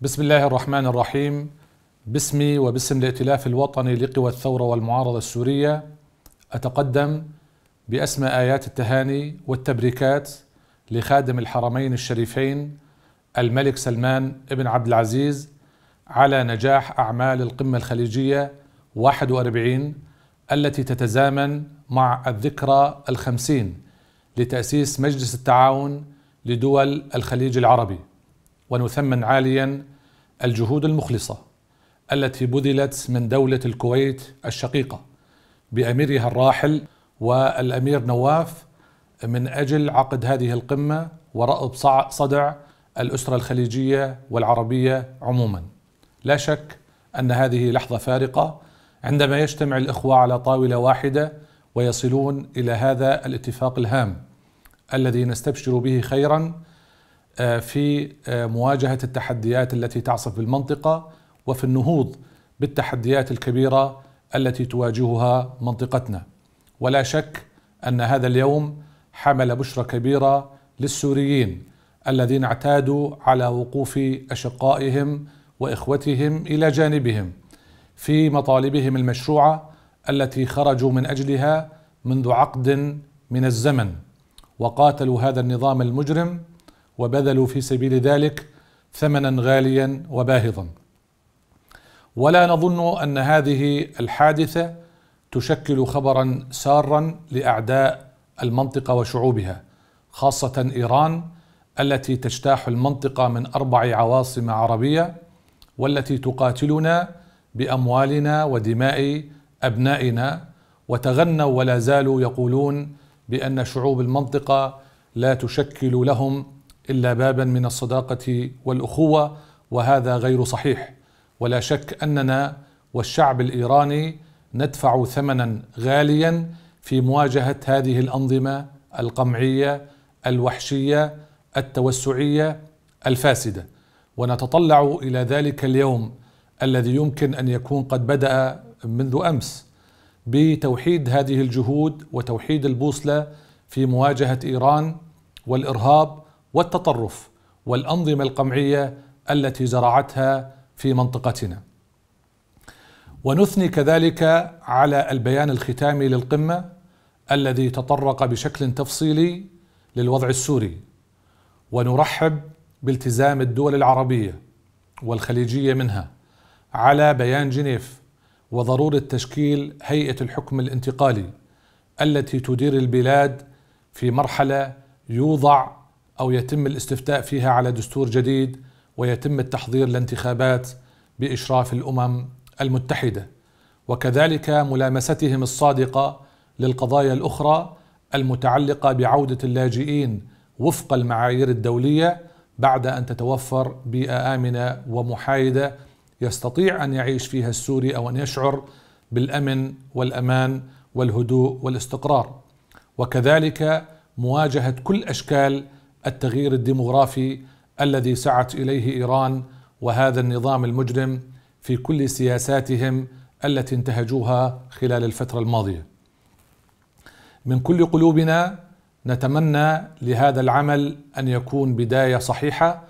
بسم الله الرحمن الرحيم. باسمي وباسم الائتلاف الوطني لقوى الثورة والمعارضة السورية أتقدم بأسمى آيات التهاني والتبريكات لخادم الحرمين الشريفين الملك سلمان بن عبد العزيز على نجاح أعمال القمة الخليجية 41 التي تتزامن مع الذكرى الخمسين لتأسيس مجلس التعاون لدول الخليج العربي. ونثمن عاليا الجهود المخلصة التي بذلت من دولة الكويت الشقيقة بأميرها الراحل والأمير نواف من أجل عقد هذه القمة ورأب صدع الأسرة الخليجية والعربية عموما. لا شك أن هذه لحظة فارقة عندما يجتمع الإخوة على طاولة واحدة ويصلون إلى هذا الاتفاق الهام الذي نستبشر به خيرا في آه، مواجهة التحديات التي تعصف بالمنطقة وفي النهوض بالتحديات الكبيرة التي تواجهها منطقتنا. ولا شك أن هذا اليوم حمل بشرى كبيرة للسوريين الذين اعتادوا على وقوف أشقائهم وإخوتهم إلى جانبهم في مطالبهم المشروعة التي خرجوا من أجلها منذ عقد من الزمن. وقاتلوا هذا النظام المجرم وبذلوا في سبيل ذلك ثمنا غاليا وباهظا. ولا نظن أن هذه الحادثة تشكل خبرا سارا لأعداء المنطقة وشعوبها خاصة إيران التي تجتاح المنطقة من أربع عواصم عربية والتي تقاتلنا بأموالنا ودماء أبنائنا. وتغنوا ولا زالوا يقولون بأن شعوب المنطقة لا تشكل لهم إلا بابا من الصداقة والأخوة وهذا غير صحيح. ولا شك أننا والشعب الإيراني ندفع ثمنا غاليا في مواجهة هذه الأنظمة القمعية الوحشية التوسعية الفاسدة. ونتطلع إلى ذلك اليوم الذي يمكن أن يكون قد بدأ منذ أمس بتوحيد هذه الجهود وتوحيد البوصلة في مواجهة إيران والإرهاب والتطرف والأنظمة القمعية التي زرعتها في منطقتنا. ونثني كذلك على البيان الختامي للقمة الذي تطرق بشكل تفصيلي للوضع السوري ونرحب بالتزام الدول العربية والخليجية منها على بيان جنيف وضرورة تشكيل هيئة الحكم الانتقالي التي تدير البلاد في مرحلة يوضع أو يتم الاستفتاء فيها على دستور جديد ويتم التحضير لانتخابات بإشراف الأمم المتحدة. وكذلك ملامستهم الصادقة للقضايا الأخرى المتعلقة بعودة اللاجئين وفق المعايير الدولية بعد أن تتوفر بيئة آمنة ومحايدة يستطيع أن يعيش فيها السوري أو أن يشعر بالأمن والأمان والهدوء والاستقرار. وكذلك مواجهة كل أشكال التغيير الديمغرافي الذي سعت إليه إيران وهذا النظام المجرم في كل سياساتهم التي انتهجوها خلال الفترة الماضية. من كل قلوبنا نتمنى لهذا العمل أن يكون بداية صحيحة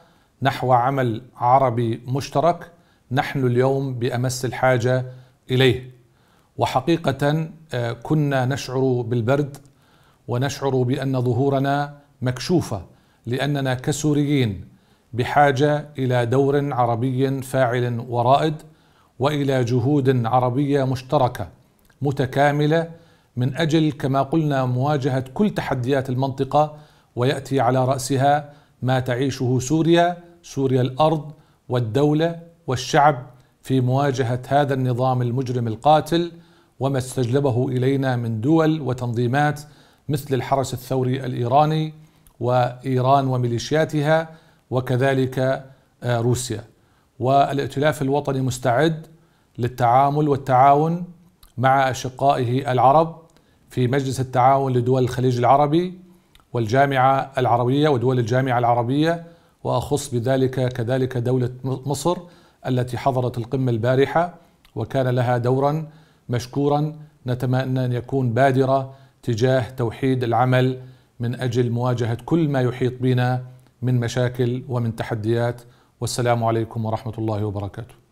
نحو عمل عربي مشترك نحن اليوم بأمس الحاجة إليه. وحقيقة آه، كنا نشعر بالبرد ونشعر بأن ظهورنا مكشوفة لأننا كسوريين بحاجة إلى دور عربي فاعل ورائد وإلى جهود عربية مشتركة متكاملة من أجل كما قلنا مواجهة كل تحديات المنطقة ويأتي على رأسها ما تعيشه سوريا سوريا الأرض والدولة والشعب في مواجهة هذا النظام المجرم القاتل وما استجلبه إلينا من دول وتنظيمات مثل الحرس الثوري الإيراني وإيران وميليشياتها وكذلك آه، روسيا. والائتلاف الوطني مستعد للتعامل والتعاون مع أشقائه العرب في مجلس التعاون لدول الخليج العربي والجامعة العربية ودول الجامعة العربية وأخص بذلك كذلك دولة مصر التي حضرت القمة البارحة وكان لها دورا مشكورا نتمنى أن يكون بادرة تجاه توحيد العمل من أجل مواجهة كل ما يحيط بنا من مشاكل ومن تحديات. والسلام عليكم ورحمة الله وبركاته.